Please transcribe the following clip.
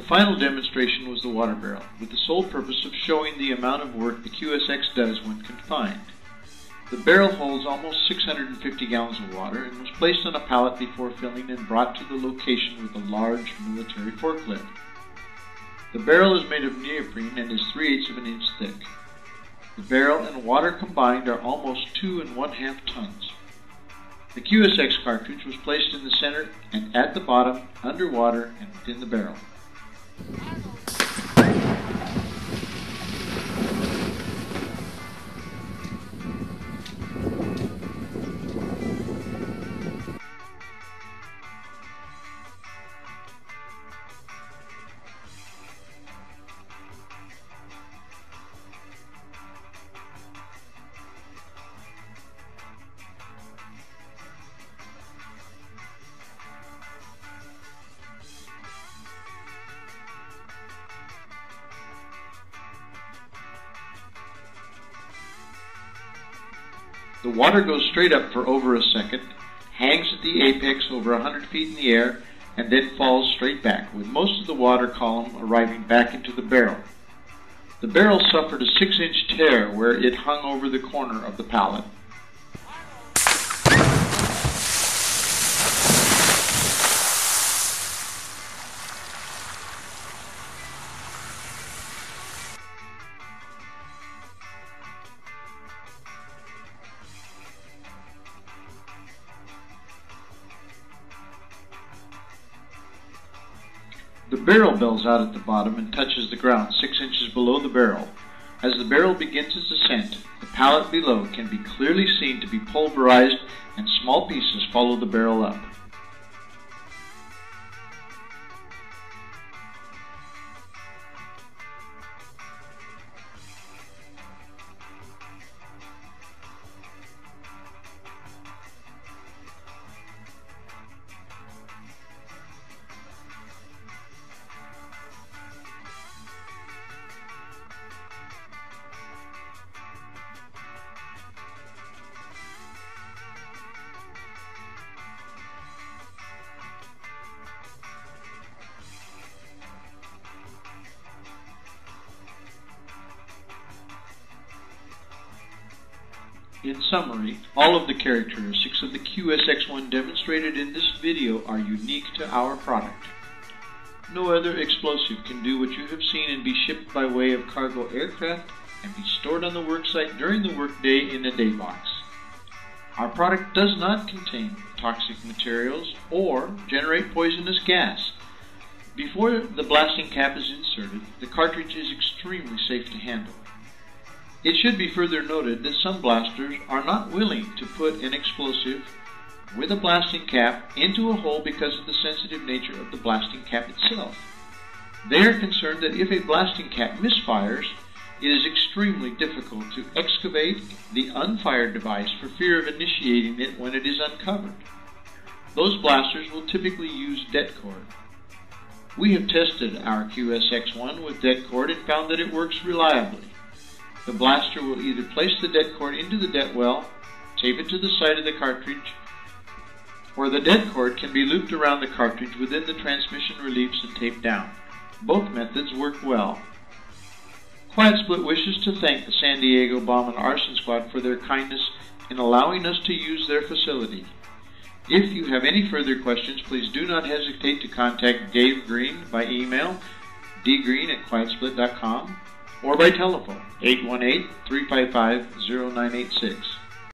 The final demonstration was the water barrel, with the sole purpose of showing the amount of work the QSX does when confined. The barrel holds almost 650 gallons of water and was placed on a pallet before filling and brought to the location with a large military forklift. The barrel is made of neoprene and is 3 eighths of an inch thick. The barrel and water combined are almost two and one half tons. The QSX cartridge was placed in the center and at the bottom, underwater, and within the barrel. Yeah. The water goes straight up for over a second, hangs at the apex over 100 feet in the air, and then falls straight back, with most of the water column arriving back into the barrel. The barrel suffered a 6 inch tear where it hung over the corner of the pallet. Barrel bells out at the bottom and touches the ground six inches below the barrel. As the barrel begins its ascent, the pallet below can be clearly seen to be pulverized and small pieces follow the barrel up. In summary, all of the characteristics of the QSX-1 demonstrated in this video are unique to our product. No other explosive can do what you have seen and be shipped by way of cargo aircraft and be stored on the worksite during the workday in a day box. Our product does not contain toxic materials or generate poisonous gas. Before the blasting cap is inserted, the cartridge is extremely safe to handle. It should be further noted that some blasters are not willing to put an explosive with a blasting cap into a hole because of the sensitive nature of the blasting cap itself. They are concerned that if a blasting cap misfires, it is extremely difficult to excavate the unfired device for fear of initiating it when it is uncovered. Those blasters will typically use det cord. We have tested our QSX-1 with det cord and found that it works reliably. The blaster will either place the det cord into the det well, tape it to the side of the cartridge, or the det cord can be looped around the cartridge within the transmission reliefs and taped down. Both methods work well. Quiet Split wishes to thank the San Diego Bomb and Arson Squad for their kindness in allowing us to use their facility. If you have any further questions, please do not hesitate to contact Dave Green by email, dgreen at quietsplit.com or by telephone 818 355 0986.